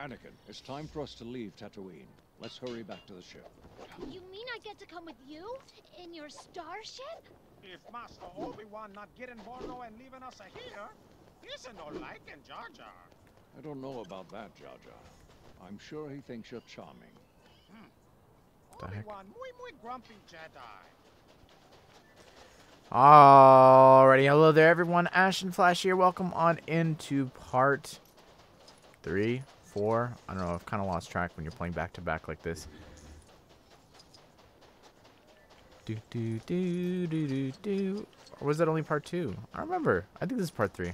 Anakin, it's time for us to leave Tatooine. Let's hurry back to the ship. You mean I get to come with you? In your starship? If Master Obi-Wan not getting Borgo and leaving us here, he's a no liking Jar Jar. I don't know about that, Jar Jar. I'm sure he thinks you're charming. Hmm. The heck? Obi-Wan, muy muy grumpy Jedi. Alrighty, hello there everyone. Ash and Flash here. Welcome on into part three, four. I don't know. I've kind of lost track when you're playing back to back like this. Do do do do do do. Or was that only part two? I remember. I think this is part three.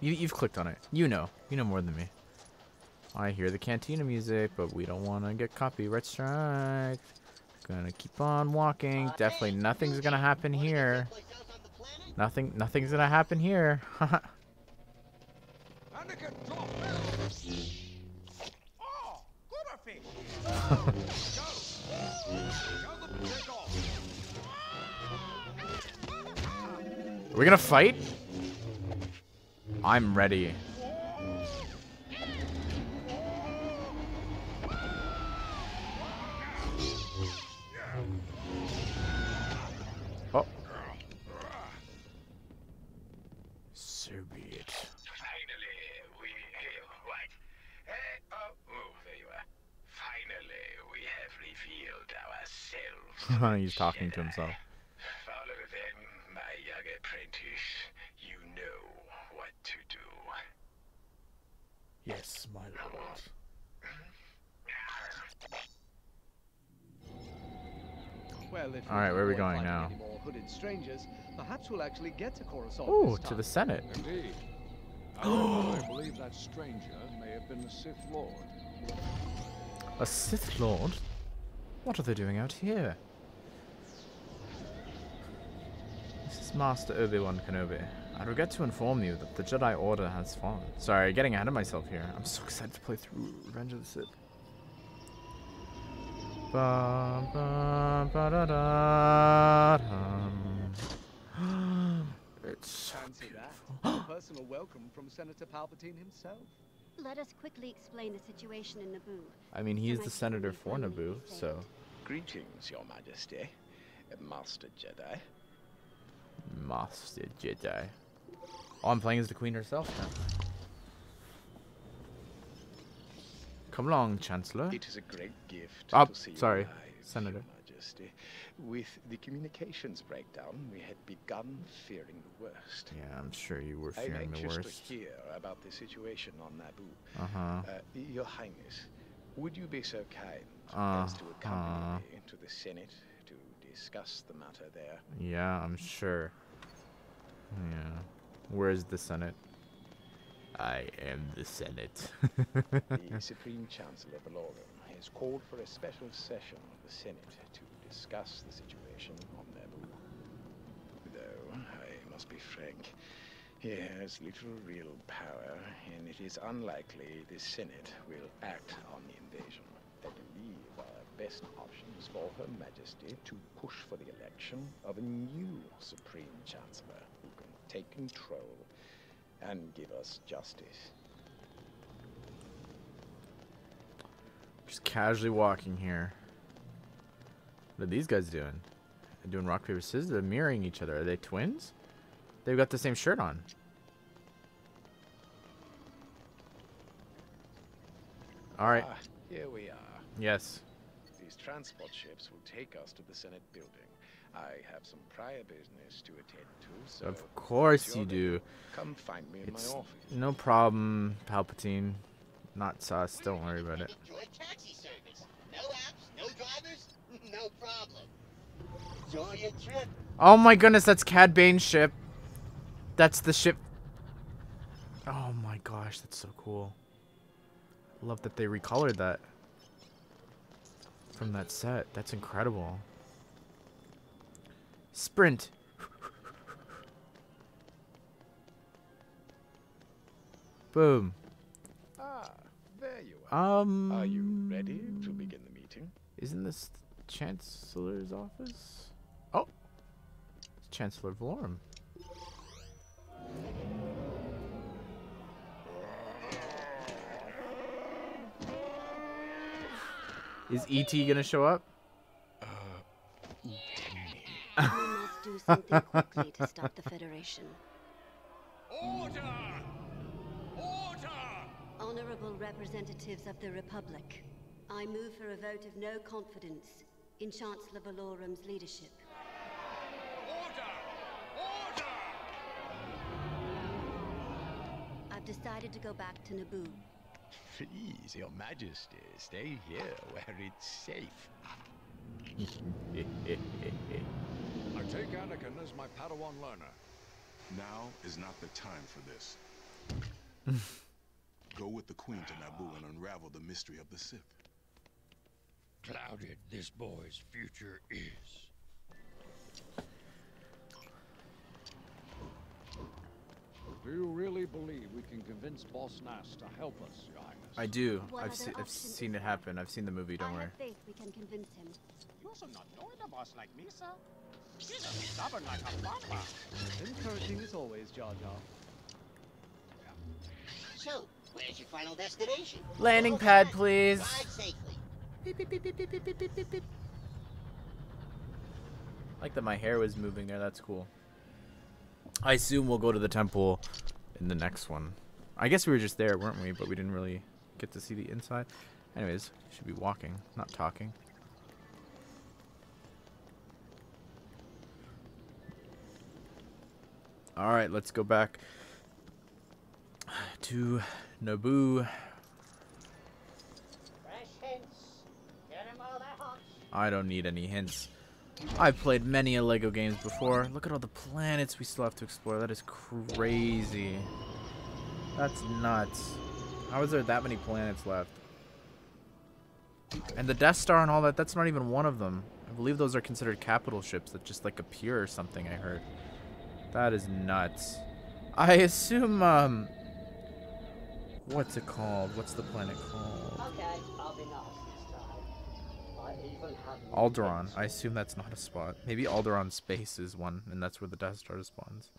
You, you've clicked on it. You know. You know more than me. I hear the cantina music, but we don't want to get copyright strike. Gonna keep on walking. Definitely nothing's gonna happen here. Nothing, nothing's gonna happen here. Oh, Gooberfish. We're gonna fight? I'm ready. He's talking to himself. Follow them, my young apprentice. You know what to do. Yes, my lord. Well, if All right, where are we avoid going now? Any more hooded strangers, perhaps we'll actually get to Coruscant. Ooh, to the. Senate. Indeed. I believe that stranger may have been the Sith Lord. A Sith Lord? What are they doing out here? This Master Obi-Wan Kenobi. I regret to inform you that the Jedi Order has fallen. Sorry, getting ahead of myself here. I'm so excited to play through Revenge of the Sith. Ba, ba, ba, da, da, dum. It's so Fancy that. beautiful. A personal welcome from Senator Palpatine himself. Let us quickly explain the situation in Naboo. I mean, he's Can I the senator for Naboo, so Greetings, Your Majesty, Master Jedi. Master Jedi. Oh, I'm playing as the Queen herself now. Come along, Chancellor. It is a great gift Oh, to see sorry, you alive, Senator. Your Majesty. With the communications breakdown, we had begun fearing the worst. Yeah, I'm sure you were I'm fearing the anxious worst. to hear about the situation on Naboo. Uh-huh. Uh, Your Highness, would you be so kind as to accompany me into the Senate to discuss the matter there? Yeah, I'm sure. Yeah. Where's the Senate? I am the Senate. the Supreme Chancellor Valorum has called for a special session of the Senate to discuss the situation on Naboo. Though, I must be frank, he has little real power, and it is unlikely the Senate will act on the invasion. I believe our best option is for Her Majesty to push for the election of a new Supreme Chancellor who can take control and give us justice. Just casually walking here. What are these guys doing? They're doing rock, paper, scissors? They're mirroring each other. Are they twins? They've got the same shirt on. Alright. Ah, here we are. Yes. These transport ships will take us to the Senate building. I have some prior business to attend to, so Of course you do. Come find me in It's my office. no problem, Palpatine. Not sus. Don't worry about it. Taxi service. No apps, no drivers, no problem. Enjoy your trip. Oh my goodness, that's Cad Bane's ship. That's the ship. Oh my gosh, that's so cool. Love that they recolored that from that set. That's incredible. Sprint. Boom. Ah, there you are. Um. Are you ready to begin the meeting? Isn't this the Chancellor's office? Oh, it's Chancellor Valorum. Is ET gonna show up? we must do something quickly to stop the Federation. Order! Order! Honorable representatives of the Republic, I move for a vote of no confidence in Chancellor Valorum's leadership. Order! Order! I've decided to go back to Naboo. Please, Your Majesty, stay here where it's safe. I take Anakin as my Padawan learner. Now is not the time for this. Go with the Queen to Naboo and unravel the mystery of the Sith. Clouded this boy's future is. Do you really believe we can convince Boss Nass to help us, Your Highness? I do. What I've, se I've seen it happen. I've seen the movie, don't I worry. Faith we can convince him. You should not know a boss like me, sir. She's as stubborn like a mama. Encouraging as always, Jar Jar. So, where's your final destination? Landing pad, please. Beep, beep, beep, like that my hair was moving there, that's cool. I assume we'll go to the temple in the next one. I guess we were just there, weren't we? But we didn't really get to see the inside. Anyways, should be walking, not talking. All right, let's go back to Naboo. Fresh hints. Get 'em all the. I don't need any hints. I've played many a Lego games before. Look at all the planets we still have to explore. That is crazy. That's nuts. How is there that many planets left? And the Death Star and all that, that's not even one of them. I believe those are considered capital ships that just like appear or something, I heard. That is nuts. I assume, um... What's it called? What's the planet called? Okay, I'll be nice this time. I even have Alderaan. I assume that's not a spot. Maybe Alderaan space is one, and that's where the Death Star spawns.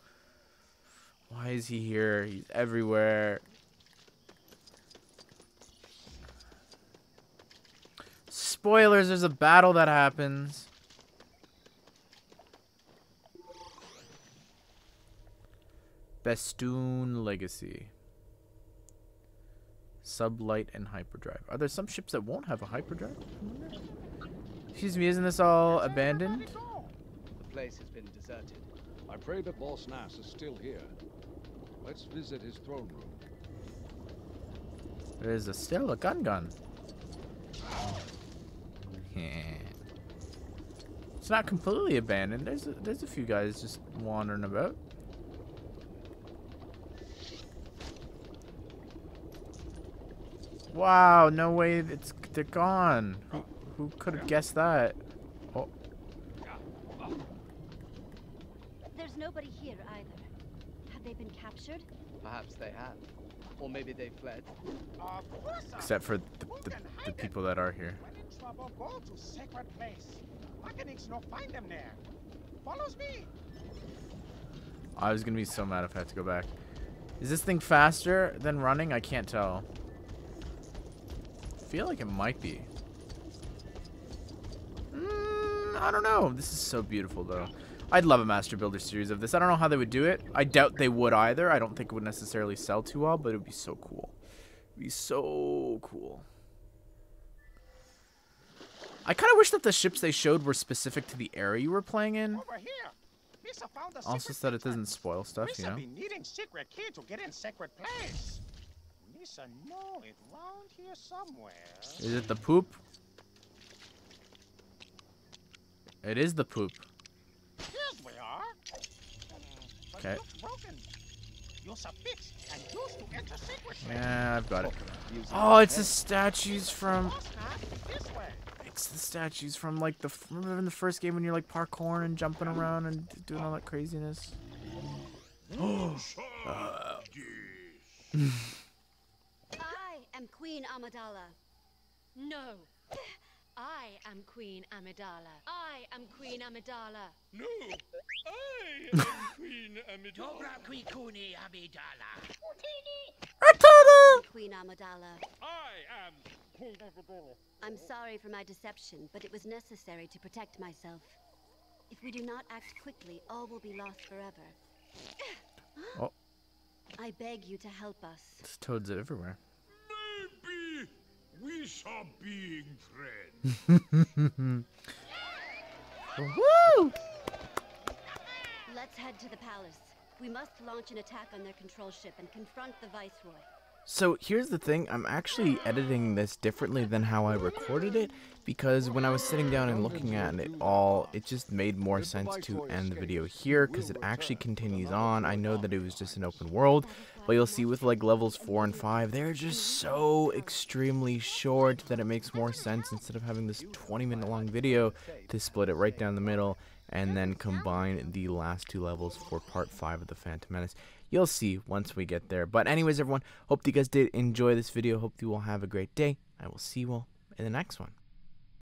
Why is he here? He's everywhere. Spoilers, there's a battle that happens. Bestoon Legacy. Sublight and hyperdrive. Are there some ships that won't have a hyperdrive? I wonder? Excuse me, isn't this all abandoned? The place has been deserted. I pray that Boss Nass is still here. Let's visit his throne room. There's a, still a Gungan. It's not completely abandoned. There's a, there's a few guys just wandering about. Wow, no way it's they're gone. Who, who could have guessed that? Oh, There's nobody here either. Have they been captured? Perhaps they have. Or maybe they fled. Of course, sir. except for the, the, the people that are here. Go to sacred place. No find them there. Follows me. I was gonna be so mad if I had to go back. Is this thing faster than running? I can't tell. I feel like it might be. Mm, I don't know. This is so beautiful, though. I'd love a Master Builder series of this. I don't know how they would do it. I doubt they would either. I don't think it would necessarily sell too well, but it would be so cool. It'd be so cool. I kind of wish that the ships they showed were specific to the area you were playing in. Over here. Misa found a Also, so that it doesn't spoil stuff, you know? be needing secret key to get in secret place. Misa know it round here somewhere. Is it the poop? It is the poop. Here's we are. Okay. broken. Use a fix and use to enter secret place. Yeah, I've got it. Oh, it's the statues from. Boss Nass, this way. It's the statues from like the. Remember in the first game when you're like parkouring and jumping around and doing all that craziness? I am Queen Amidala. No. I am Queen Amidala. I am Queen Amidala. No, I am Queen Amidala. Queen Amidala. I am Queen Amidala. I'm sorry for my deception, but it was necessary to protect myself. If we do not act quickly, all will be lost forever. Oh. I beg you to help us. There's toads everywhere. Maybe we shall being friends. Woo! Let's head to the palace. We must launch an attack on their control ship and confront the Viceroy. So here's the thing, I'm actually editing this differently than how I recorded it because when I was sitting down and looking at it all, it just made more sense to end the video here because it actually continues on. I know that it was just an open world, but you'll see with like levels 4 and 5, they're just so extremely short that it makes more sense instead of having this 20 minute long video to split it right down the middle and then combine the last two levels for part 5 of the Phantom Menace. You'll see once we get there. But anyways, everyone, hope you guys did enjoy this video. Hope you all have a great day. I will see you all in the next one.